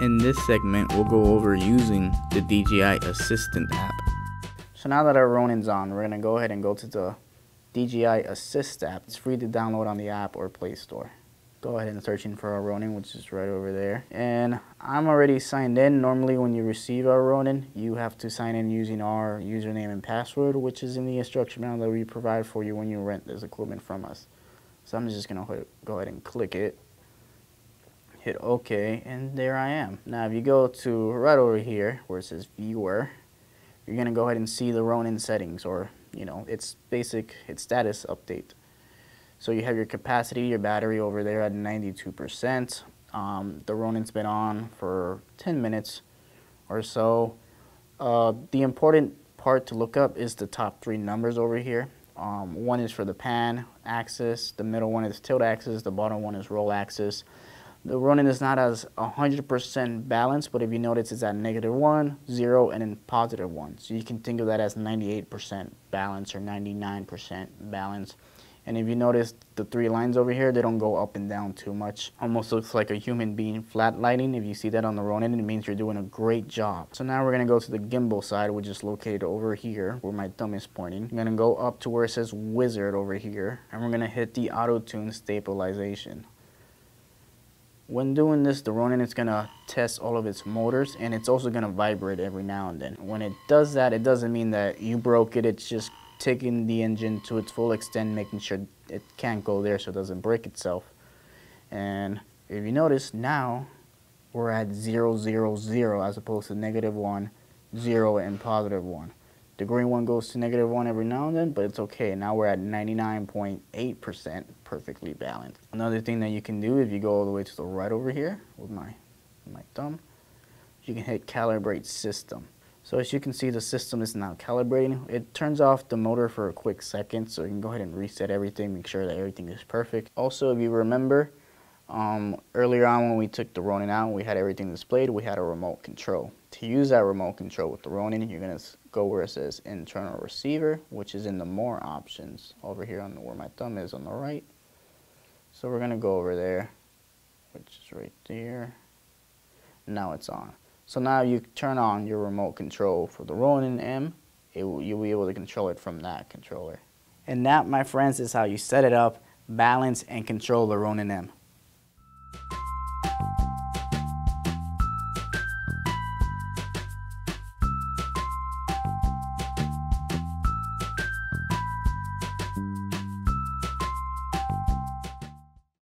In this segment, we'll go over using the DJI Assistant app. So now that our Ronin's on, we're gonna go ahead and go to the DJI Assist app. It's free to download on the app or Play Store. Go ahead and searching for our Ronin, which is right over there. And I'm already signed in. Normally when you receive our Ronin, you have to sign in using our username and password, which is in the instruction manual that we provide for you when you rent this equipment from us. So I'm just gonna go ahead and click it hit OK, and there I am. Now if you go to right over here where it says viewer, you're gonna go ahead and see the Ronin settings or you know its basic its status update. So you have your capacity, your battery over there at 92%. Um, the Ronin's been on for 10 minutes or so. Uh, the important part to look up is the top three numbers over here. Um, one is for the pan axis, the middle one is tilt axis, the bottom one is roll axis. The Ronin is not as 100% balanced, but if you notice it's at negative 1, 0, and then positive 1. So you can think of that as 98% balance or 99% balance. And if you notice the three lines over here, they don't go up and down too much. Almost looks like a human being flat lighting. If you see that on the Ronin, it means you're doing a great job. So now we're gonna go to the gimbal side, which is located over here where my thumb is pointing. I'm gonna go up to where it says wizard over here, and we're gonna hit the auto tune stabilization. When doing this, the Ronin is going to test all of its motors and it's also going to vibrate every now and then. When it does that, it doesn't mean that you broke it. It's just taking the engine to its full extent, making sure it can't go there so it doesn't break itself. And if you notice, now we're at 0, 0, 0 as opposed to negative 1, 0, and positive 1. The green one goes to negative one every now and then, but it's okay. Now we're at 99.8% perfectly balanced. Another thing that you can do if you go all the way to the right over here with my, my thumb, you can hit calibrate system. So as you can see, the system is now calibrating. It turns off the motor for a quick second, so you can go ahead and reset everything, make sure that everything is perfect. Also, if you remember, um, earlier on when we took the Ronin out, we had everything displayed, we had a remote control. To use that remote control with the Ronin, you're going to go where it says internal receiver, which is in the more options over here on the, where my thumb is on the right. So we're going to go over there, which is right there. Now it's on. So now you turn on your remote control for the Ronin M, will, you'll be able to control it from that controller. And that, my friends, is how you set it up, balance, and control the Ronin M.